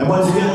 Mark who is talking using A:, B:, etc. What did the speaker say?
A: And once again,